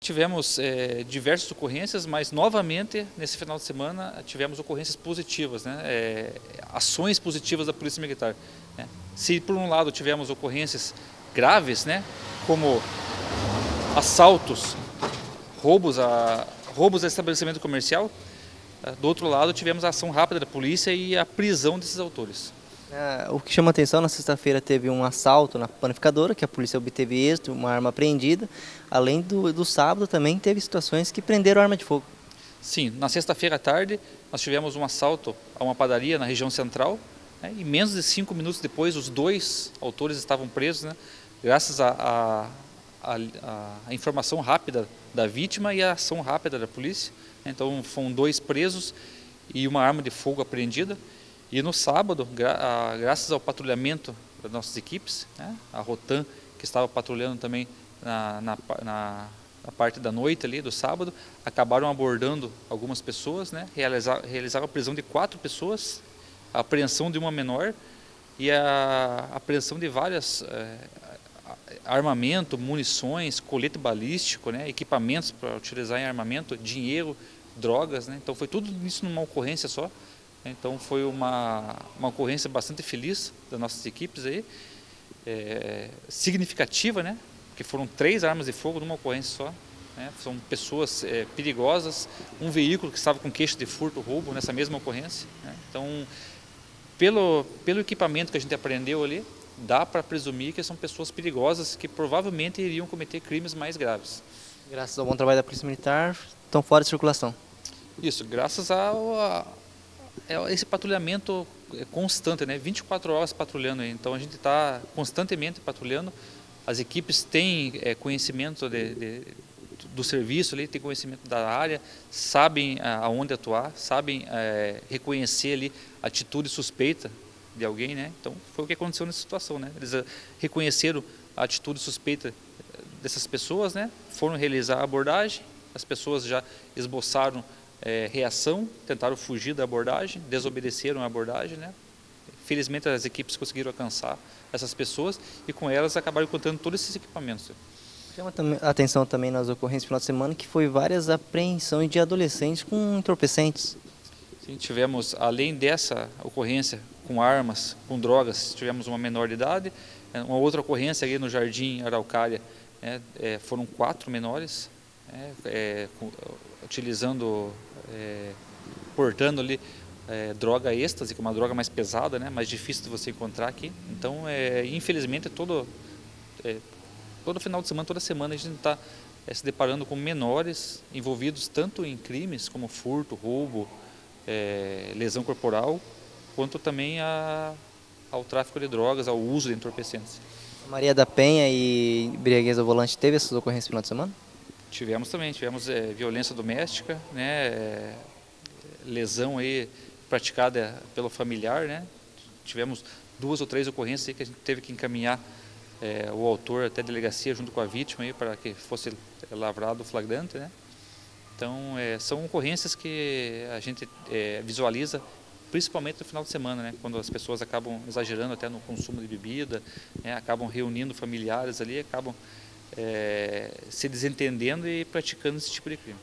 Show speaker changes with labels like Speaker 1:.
Speaker 1: Tivemos é, diversas ocorrências, mas novamente nesse final de semana tivemos ocorrências positivas, né? É, ações positivas da Polícia Militar. Né? Se por um lado tivemos ocorrências graves, né? como assaltos, roubos a, roubos a estabelecimento comercial, do outro lado tivemos a ação rápida da polícia e a prisão desses autores.
Speaker 2: É, o que chama atenção, na sexta-feira teve um assalto na panificadora, que a polícia obteve êxito, uma arma apreendida. Além do, do sábado também teve situações que prenderam arma de fogo.
Speaker 1: Sim, na sexta-feira à tarde nós tivemos um assalto a uma padaria na região central né, e menos de cinco minutos depois os dois autores estavam presos, né, graças à informação rápida da vítima e a ação rápida da polícia. Então foram dois presos e uma arma de fogo apreendida. E no sábado, gra graças ao patrulhamento das nossas equipes, né, a Rotan, que estava patrulhando também na, na, na, na, parte da noite ali, do sábado, acabaram abordando algumas pessoas, né, realizar, realizaram a prisão de quatro pessoas, a apreensão de uma menor e a apreensão de várias é, armamento, munições, colete balístico, né, equipamentos para utilizar em armamento, dinheiro, drogas, né, então foi tudo isso numa ocorrência só. Então foi uma, uma ocorrência bastante feliz das nossas equipes aí, é, significativa, né? Porque foram três armas de fogo numa ocorrência só. Né? São pessoas é, perigosas, um veículo que estava com queixa de furto, roubo nessa mesma ocorrência. Né? Então, pelo, pelo equipamento que a gente aprendeu ali, dá para presumir que são pessoas perigosas que provavelmente iriam cometer crimes mais graves.
Speaker 2: Graças ao bom trabalho da Polícia Militar, estão fora de circulação.
Speaker 1: Isso, graças ao, é esse patrulhamento é constante, né? 24 horas patrulhando. Então a gente está constantemente patrulhando. As equipes têm é, conhecimento de, de, do serviço, ali, têm conhecimento da área, sabem aonde atuar, sabem é, reconhecer ali atitude suspeita de alguém, né? Então foi o que aconteceu nessa situação, né? Eles é, reconheceram a atitude suspeita dessas pessoas, né? Foram realizar a abordagem, as pessoas já esboçaram é, reação, tentaram fugir da abordagem, desobedeceram a abordagem, né? Felizmente as equipes conseguiram alcançar essas pessoas e com elas acabaram encontrando todos esses equipamentos.
Speaker 2: Chama atenção também nas ocorrências do final de semana que foi várias apreensões de adolescentes com entorpecentes.
Speaker 1: Sim, tivemos, além dessa ocorrência com armas, com drogas, tivemos uma menor de idade, é, uma outra ocorrência ali no Jardim Araucária, é, é, foram quatro menores, é, é utilizando é, portando ali é, droga êxtase, que é uma droga mais pesada, né, mais difícil de você encontrar aqui. Então, é, infelizmente, todo, é, todo final de semana, toda semana, a gente está é, se deparando com menores envolvidos tanto em crimes como furto, roubo, é, lesão corporal, quanto também a, ao tráfico de drogas, ao uso de entorpecentes.
Speaker 2: Maria da Penha e Briguesa Volante teve essas ocorrências no final de semana?
Speaker 1: Tivemos também, tivemos é, violência doméstica, né, é, lesão aí praticada pelo familiar, né, tivemos duas ou três ocorrências que a gente teve que encaminhar é, o autor até a delegacia junto com a vítima aí para que fosse lavrado o flagrante, né. Então é, são ocorrências que a gente visualiza principalmente no final de semana, né, quando as pessoas acabam exagerando até no consumo de bebida, né, acabam reunindo familiares ali, acabam é, se desentendendo e praticando esse tipo de crime.